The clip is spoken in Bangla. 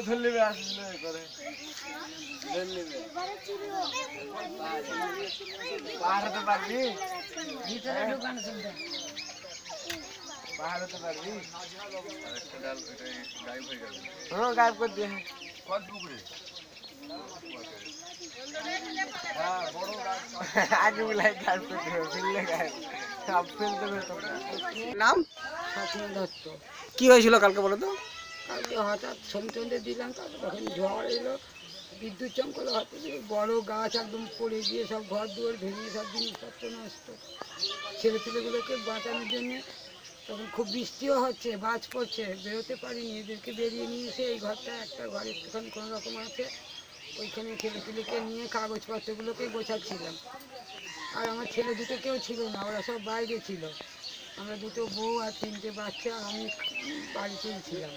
ধরলিবে আসলে করে ধরলিবে পাহাড় হতে পারবি? ভিতরে ঢুকানো চিন্তা পাহাড় হতে পারবি? আরেকটা ডাল এটা গায়েব হয়ে গেল। হ্যাঁ গায়েব করে দিয়ে কত পুকুরে হ্যাঁ আগে বলে গায়েব করে দিয়ে ফেললে গায়েব সব ফেলতে নাম? সচিন দত্ত। কি হয়েছিল কালকে বলো তো? কালকে হঠাৎ টন্দে দিলাম তখন ঝড় এলো। বিদ্যুৎ চমকালো হঠাৎ বড় গাছ একদম পড়ে গিয়ে সব ঘর দুয়ার ভেঙে সব জিনিসপত্র নষ্ট। ছেলে পেলেগুলোকে বাঁচানোর জন্য তখন খুব বৃষ্টিও হচ্ছে বাজ পড়ছে বেরোতে পারিনি এদেরকে বেরিয়ে নিয়ে এসে এই ঘরটা একটা ঘর একটুখানি কোনো রকম আছে। ওইখানে ছেলে পেলেকে নিয়ে কাগজপত্রগুলোকে গোছাচ্ছিলাম। আর আমার ছেলে দুটো কেউ ছিল না, ওরা সব বাইরে ছিল। আমরা দুটো বউ আর তিনটে বাচ্চা, আমি বাড়িতেই ছিলাম।